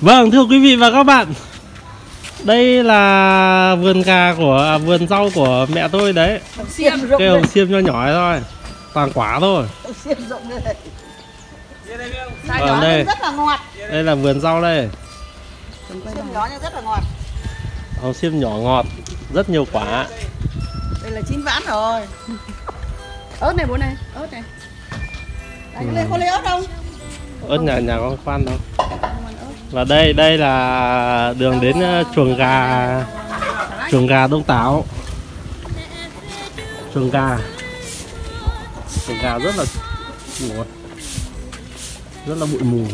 Vâng thưa quý vị và các bạn Đây là vườn cà của à, vườn rau của mẹ tôi đấy Hồng xiêm rộng Cây hồng xiêm nho nhỏ này thôi Toàn quả thôi Hồng xiêm rộng đây. Nhỏ đây. rất là ngọt. Đây là vườn rau đây Xiêm nhỏ nhưng rất là ngọt. Hồng xiêm nhỏ ngọt Rất nhiều quả Đây là chín vãn rồi. ớt này bố này ớt này Anh có lấy có lấy ớt không? ớt nhà nhà con khoan đâu và đây đây là đường đến ờ, chuồng gà. Chuồng gà đông táo chuồng gà. Chuồng gà rất là rất là bụi mù.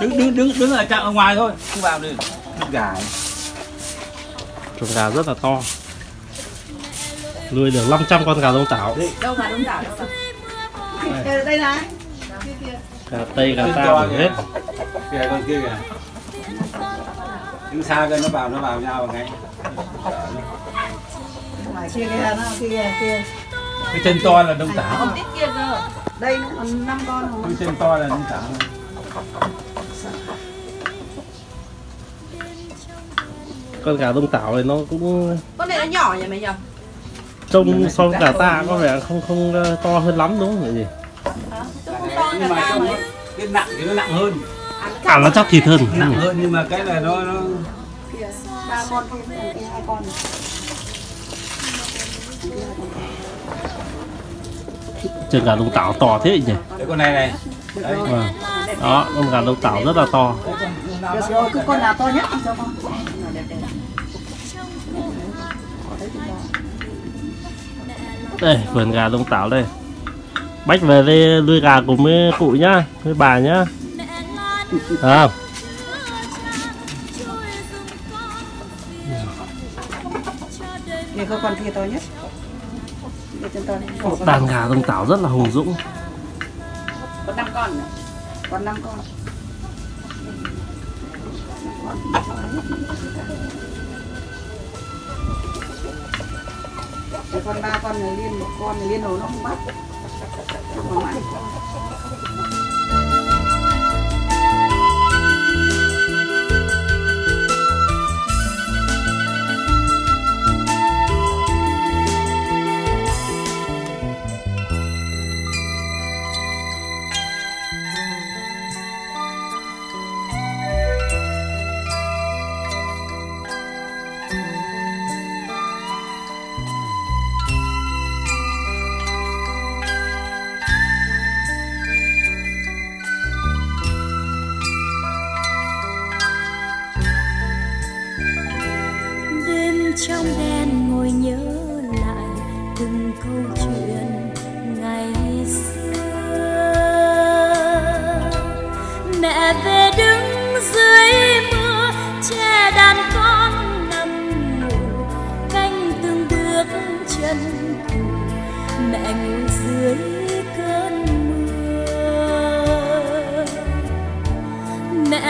Đứng đứng đứng đứng ở chặng ở ngoài thôi không vào được. Gà chuồng gà rất là to. Nuôi được 500 con gà đông táo đâu mà đông đảo đâu Đây, đây này. Gà tây gà ta đủ hết. Kìa con kia kìa. Đứng xa cơ nó vào nó vào nhau ngay Ngoài kia kìa, nó kia kìa, kia. cái chân to là đông tảo. Không tiết kia cơ Đây nó còn 5 con cái chân to là đông tảo. Con gà đông tảo này nó cũng con này nó nhỏ nhỉ mày nhỉ? trông so với gà ta có vẻ không không ờ, to hơn lắm đúng không gì không to nhưng mà trong cái nặng thì nó nặng hơn. À nó chắc thịt hơn. Nặng hơn nhưng mà cái này nó nó ba con hai con. chân gà đông tảo to thế nhỉ? Cái con này này. Đấy. Vâng. đó con gà đông tảo rất là to. Được cứ con nào to nhất cho con. đây vườn gà đông tảo đây bách về đây nuôi gà cùng với cụ nhá với bà nhá à, có con kia to nhất. Này. đàn gà đông tảo rất là hùng dũng Có 5 con nữa. Còn 5 con. Con ba con này liên một con này liên hồ nó không bắt. on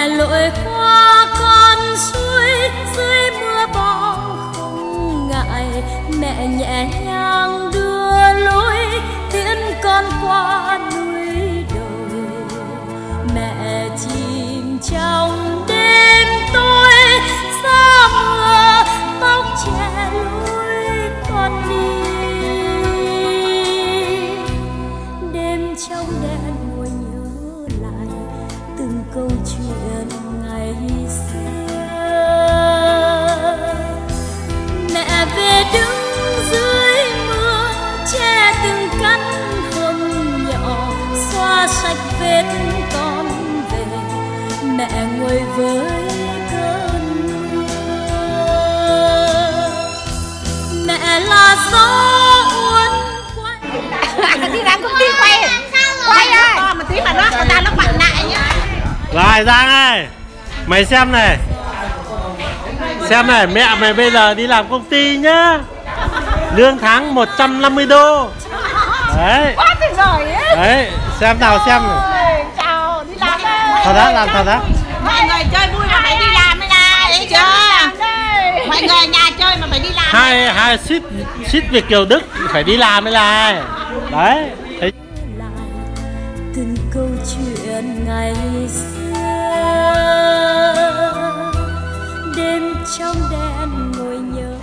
lội qua con suối dưới mưa bão không ngại. Mẹ nhẹ nhàng đưa lối Rồi Giang ơi Mày xem này. Xem này mẹ mày bây giờ đi làm công ty nhá. Lương tháng 150 đô. Đấy. Quá tuyệt vời ấy. Đấy Xem nào xem Ôi, chào đi làm đây. Thật á làm thật á. Mọi người chơi vui mà phải đi làm mới là thấy chưa? Mọi người nhà chơi mà phải đi làm. Hai hai ship ship Việt Kiều Đức Phải đi làm mới là Đấy Thấy từng câu chuyện ngày xưa đêm trong đèn ngồi nhớ.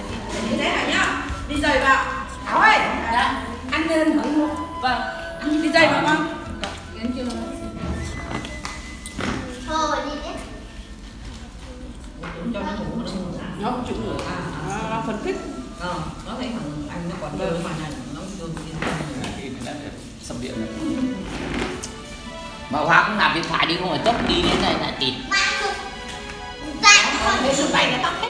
Đi thế nào nhá? Đi giày vào. Áo ơi đã dạ. ăn lên hưởng luôn vâng. Đi giày vào con. Dạ, Thôi đi đấy cho nó ngủ nó cũng chịu ngủ nó phấn khích ờ nó thấy thằng anh nó còn đỡ vâng. mà này nó sầm điện này mà Hoa cũng làm điện thoại đi không phải tốc đi đến này lại tịt Thế sụt tay cái tóc hết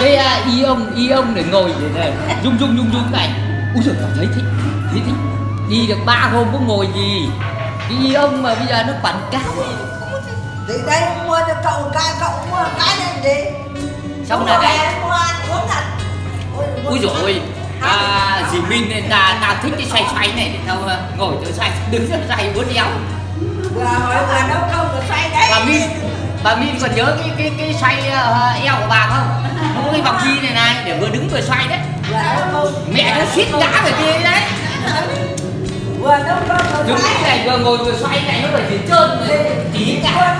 cái à, y ông y ông để ngồi để này rung rung rung rung này. Úi giời cảm thấy thích thấy thích. Đi được ba hôm có ngồi gì. Cái y ông mà bây giờ nó quảng cáo. Thì đây mua cho cậu cái cậu mua cái này gì? Xong là đây. mua ăn uống thật. ui dồi ôi à, dì Min này ta ta thích cái xoay xoay này thì tao à, ngồi tôi xoay đứng rất xoay uốn éo. Vừa hỏi vừa nấu cơm vừa xoay đấy bà Min còn nhớ cái cái cái xoay ờ, eo của bà không? Nó có cái vòng chi này này để vừa đứng vừa xoay đấy. Cơm mẹ nó suýt ngã về kia đấy. Đứng cái này vừa ngồi vừa xoay này nó phải chỉ trơn rồi tí cả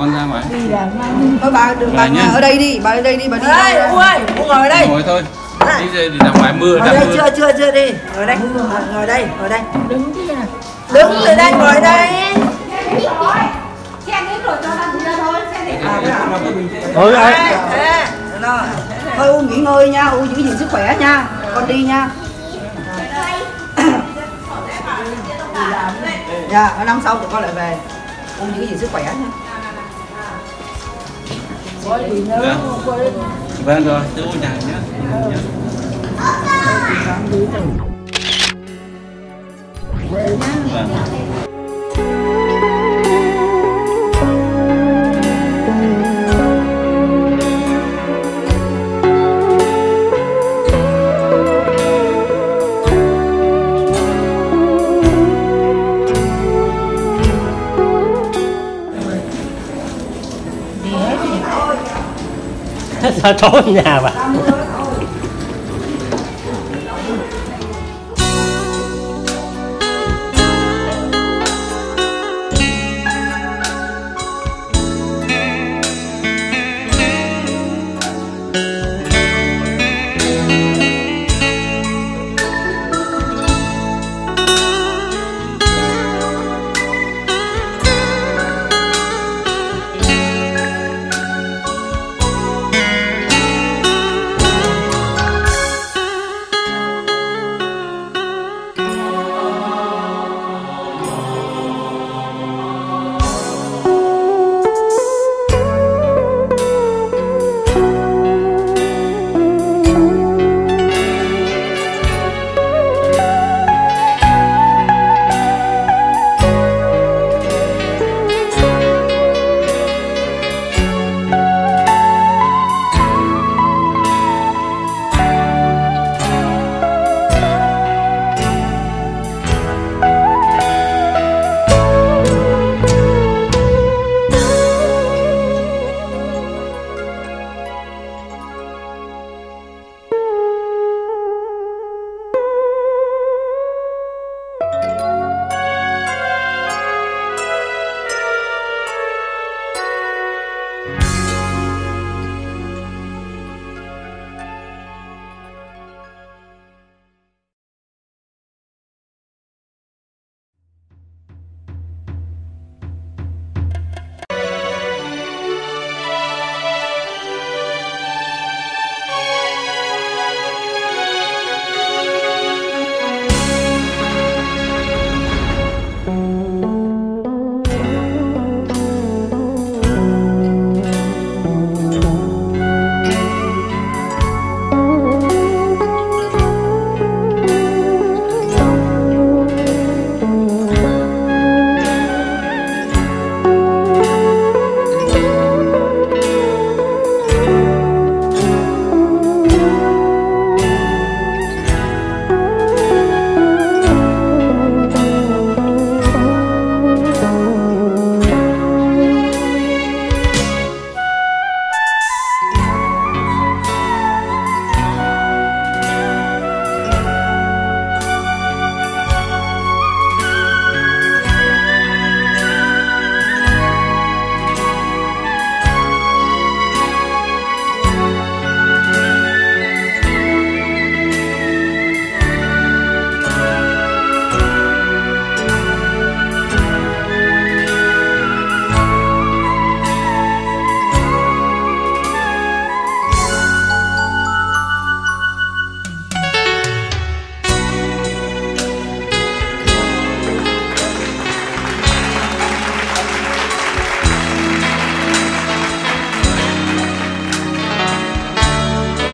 con ra ngoài Thôi bà đừng bà Bà nhá. ở đây đi, bà ở đây đi, bà đi. Ơi, Ú ngồi ở đây ngồi thôi đi ra đi ra ngoài mưa đây mưa chưa chưa chưa đi. Ngồi đây. Ngồi đây, ngồi đây. Đứng chứ nha. Đứng từ đây ngồi đây. Đi thôi Xe đến Thôi U nghỉ ngơi nha, U giữ gìn sức khỏe nha. Con đi nha. Dạ, năm sau tụi con lại về. U giữ gìn sức khỏe nha. Dạ. Vâng rồi tôi nhà nhé. Vâng. Sao trốn nhà bà